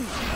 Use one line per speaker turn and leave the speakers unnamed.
Ooh.